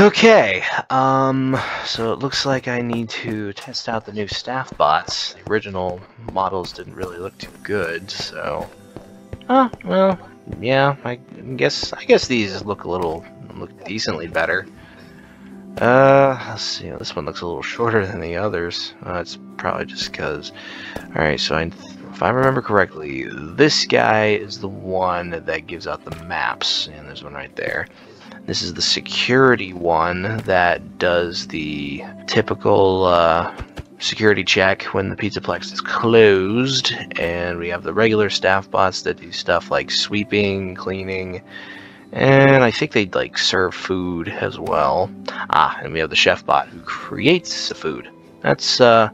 Okay, um, so it looks like I need to test out the new staff bots. The original models didn't really look too good, so... Oh, well, yeah, I guess I guess these look a little, look decently better. Uh, let's see, this one looks a little shorter than the others. Uh, it's probably just because... Alright, so I, if I remember correctly, this guy is the one that gives out the maps, and there's one right there. This is the security one that does the typical uh, security check when the Pizzaplex is closed, and we have the regular staff bots that do stuff like sweeping, cleaning, and I think they'd like serve food as well. Ah, and we have the chef bot who creates the food. That's uh,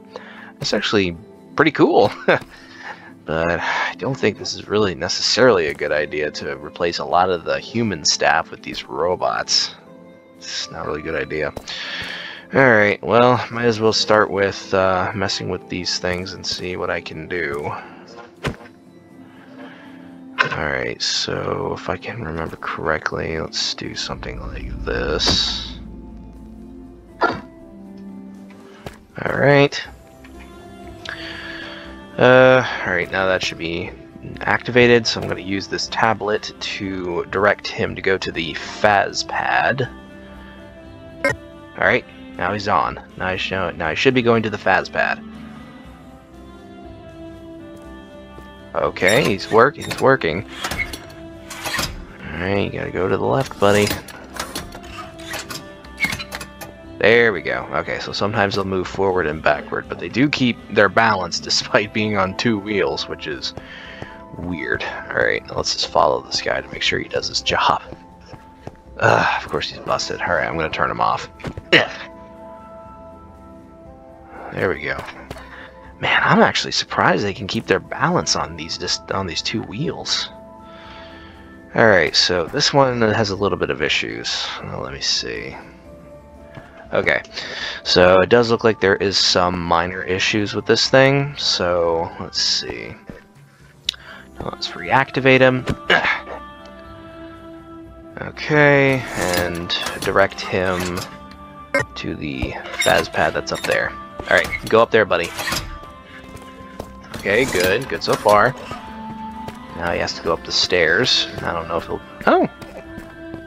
that's actually pretty cool. but I don't think this is really necessarily a good idea to replace a lot of the human staff with these robots. It's not really a good idea. Alright, well, might as well start with uh, messing with these things and see what I can do. Alright, so if I can remember correctly, let's do something like this. Alright. Uh, alright, now that should be activated, so I'm going to use this tablet to direct him to go to the Faz pad. Alright, now he's on. Now I, show, now I should be going to the Faz pad. Okay, he's working. He's working. Alright, you gotta go to the left, buddy. There we go. Okay, so sometimes they'll move forward and backward, but they do keep their balance despite being on two wheels, which is weird. Alright, let's just follow this guy to make sure he does his job. Of course he's busted. Alright, I'm gonna turn him off. There we go. Man, I'm actually surprised they can keep their balance on these just on these two wheels. Alright, so this one has a little bit of issues. Well, let me see. Okay, so it does look like there is some minor issues with this thing, so let's see. Let's reactivate him. okay, and direct him to the Faz pad that's up there. Alright, go up there, buddy. Okay, good. Good so far. Now he has to go up the stairs. I don't know if he'll... Oh!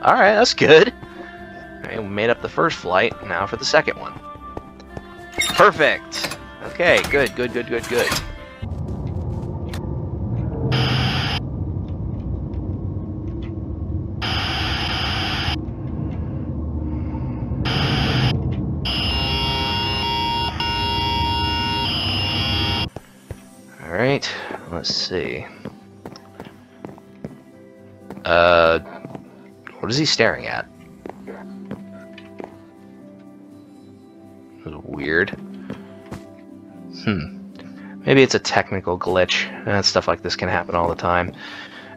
Alright, that's good. Okay, we made up the first flight. Now for the second one. Perfect! Okay, good, good, good, good, good. Alright, let's see. Uh, what is he staring at? Weird. Hmm. Maybe it's a technical glitch. Uh, stuff like this can happen all the time.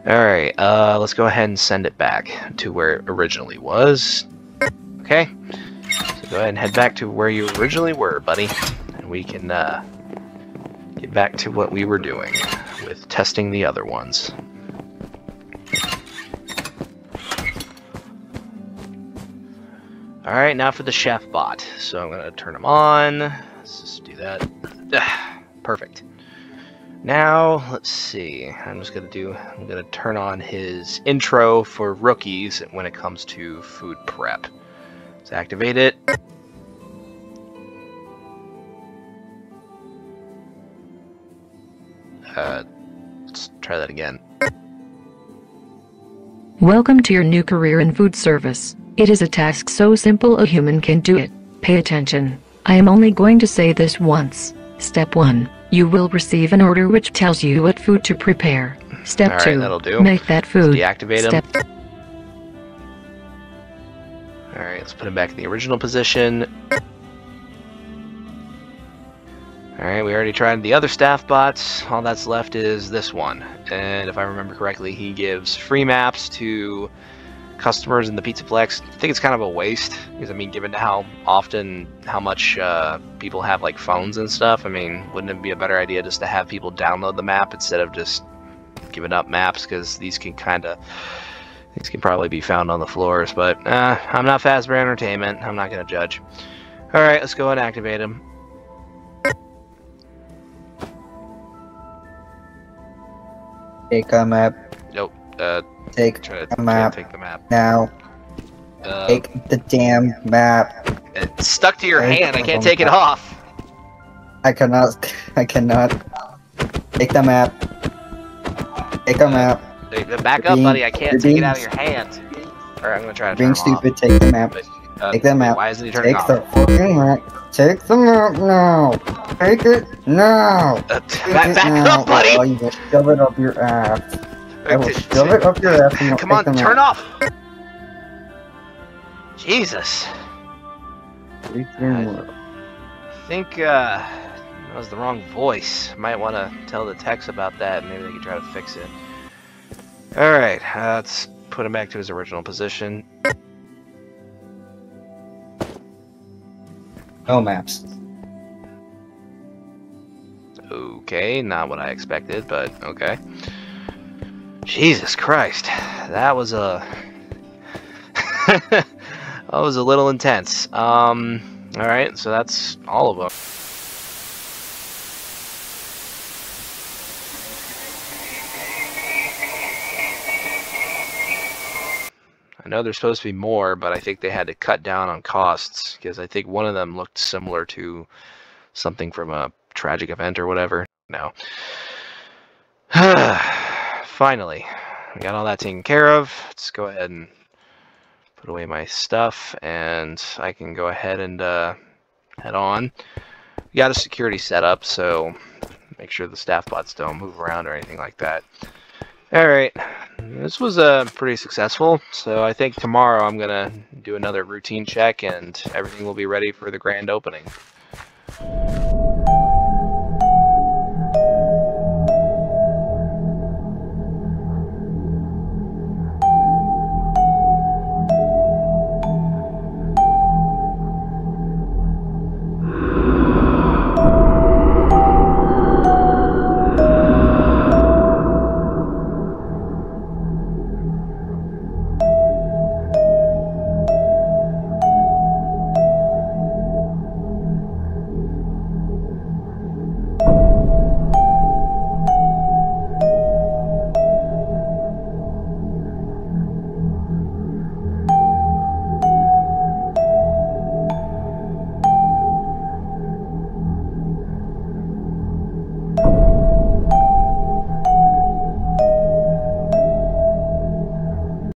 Alright, uh, let's go ahead and send it back to where it originally was. Okay? So go ahead and head back to where you originally were, buddy. And we can, uh, get back to what we were doing with testing the other ones. Alright, now for the chef bot. So I'm to turn him on. Let's just do that. Perfect. Now, let's see. I'm just to do, I'm to turn on his intro for rookies when it comes to food prep. Let's activate it. Uh, let's try that again. Welcome to your new career in food service. It is a task so simple a human can do it. Pay attention. I am only going to say this once. Step 1. You will receive an order which tells you what food to prepare. Step All right, 2. that'll do. Make that food. Deactivate him. Step Alright, let's put him back in the original position. Alright, we already tried the other staff bots. All that's left is this one. And if I remember correctly, he gives free maps to customers in the Pizza Pizzaplex. I think it's kind of a waste because I mean, given how often, how much uh, people have like phones and stuff, I mean, wouldn't it be a better idea just to have people download the map instead of just giving up maps? Because these can kind of These can probably be found on the floors, but uh, I'm not Fazbear Entertainment. I'm not going to judge. Alright, let's go and activate him. Take a map. Nope. Uh, Take try to map take the map. now. Uh, Take the damn map. it's stuck to your Take hand. I can't take it off. I cannot. I cannot. Take the map. Take a map. Hey, Back up, being- buddy. I can't take it out of your hand. Alright, I'm going to try to Being him off. stupid. Take the map. Uh, Take the map. Why isn't he turning Take off? the fucking map. Take the map now. Take it now. Uh, Take back, it back now, up, buddy! or you will shove it up your ass. I will shove it up your ass. Come on, turn off! Jesus. I- think uh, that was the wrong voice. Might want to tell the techs about that. Maybe they can try to fix it. Alright, uh, let's put him back to his original position. No maps. Okay, not what I expected, but okay. Jesus Christ, that was a that was a little intense. Um, all right, so that's all of them. I know there's supposed to be more, but I think they had to cut down on costs because I think one of them looked similar to something from a tragic event or whatever. No. Finally, we got all that taken care of. Let's go ahead and put away my stuff, and I can go ahead and uh, head on. We got a security set up, so make sure the staff bots don't move around or anything like that. All right, this was uh, pretty successful. So I think tomorrow I'm gonna do another routine check, and everything will be ready for the grand opening.